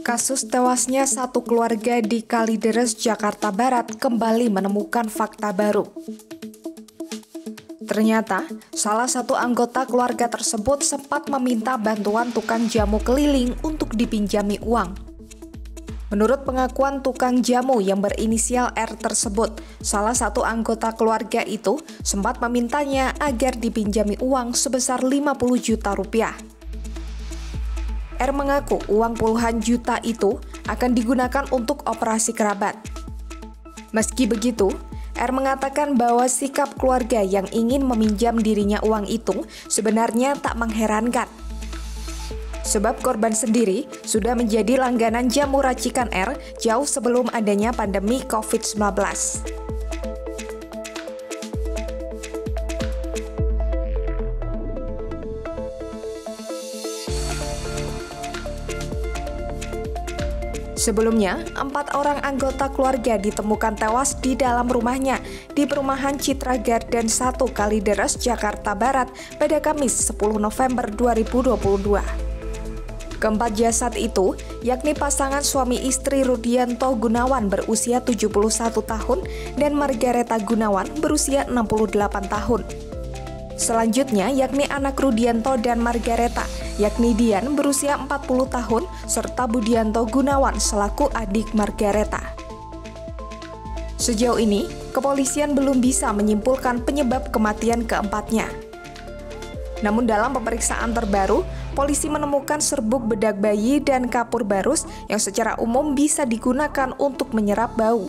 Kasus tewasnya satu keluarga di Kalideres, Jakarta Barat kembali menemukan fakta baru. Ternyata, salah satu anggota keluarga tersebut sempat meminta bantuan tukang jamu keliling untuk dipinjami uang. Menurut pengakuan tukang jamu yang berinisial R tersebut, salah satu anggota keluarga itu sempat memintanya agar dipinjami uang sebesar 50 juta rupiah. R mengaku uang puluhan juta itu akan digunakan untuk operasi kerabat. Meski begitu, R mengatakan bahwa sikap keluarga yang ingin meminjam dirinya uang itu sebenarnya tak mengherankan. Sebab korban sendiri sudah menjadi langganan jamu racikan R jauh sebelum adanya pandemi COVID-19. Sebelumnya, empat orang anggota keluarga ditemukan tewas di dalam rumahnya di perumahan Citra Garden 1 Kalideres, Jakarta Barat pada Kamis 10 November 2022. Keempat jasad itu, yakni pasangan suami istri Rudianto Gunawan berusia 71 tahun dan Margareta Gunawan berusia 68 tahun. Selanjutnya, yakni anak Rudianto dan Margareta yakni Dian berusia 40 tahun serta Budianto Gunawan selaku adik Margareta. Sejauh ini, kepolisian belum bisa menyimpulkan penyebab kematian keempatnya. Namun dalam pemeriksaan terbaru, polisi menemukan serbuk bedak bayi dan kapur barus yang secara umum bisa digunakan untuk menyerap bau.